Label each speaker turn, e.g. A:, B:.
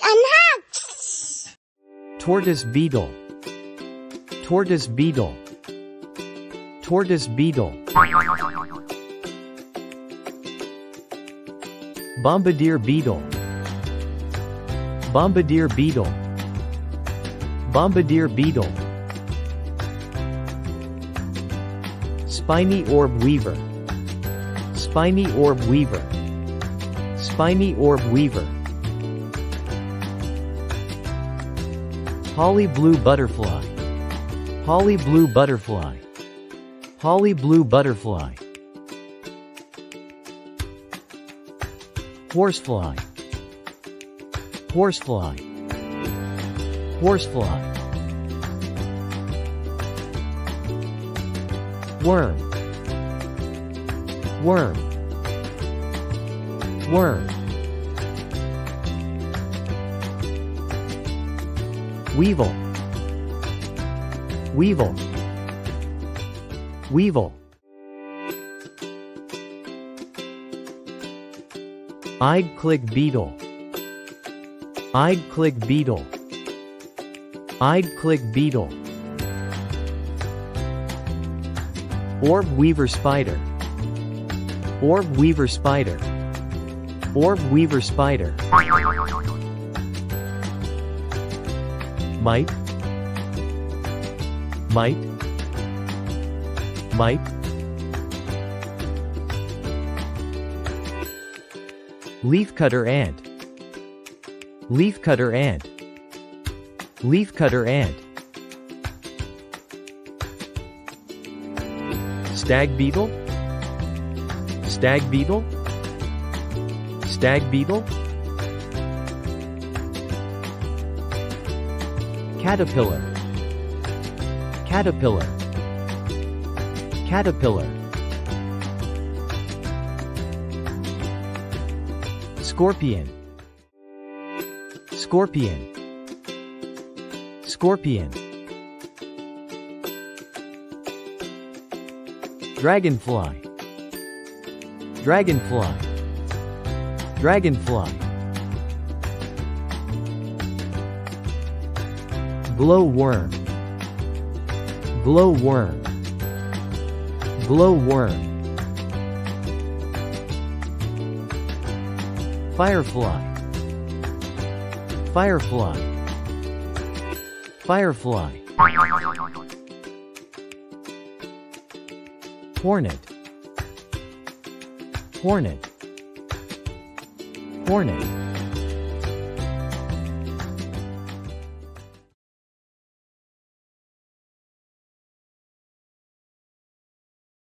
A: And.
B: Tortoise beetle. Tortoise beetle. Tortoise beetle. Bombardier beetle. Bombardier beetle. Bombardier beetle. Spiny orb weaver. Spiny orb weaver. Spiny orb weaver. Holly blue butterfly. Holly blue butterfly. Holly blue butterfly. Horsefly. Horsefly. Horsefly. Worm. Worm. Worm. Weevil. Weevil. Weevil. Eyed click beetle. Eyed click beetle. Eyed click beetle. Orb weaver spider. Orb weaver spider. Orb weaver spider. Mite. Mite. Mite. Leafcutter ant. Leafcutter ant. Leafcutter ant. Stag beetle? Stag beetle? Stag beetle? Caterpillar. Caterpillar. Caterpillar. Scorpion. Scorpion. Scorpion. Dragonfly. Dragonfly. Dragonfly. Glowworm. Glowworm. Glowworm. Firefly. Firefly. Firefly. Hornet. Hornet. Hornet.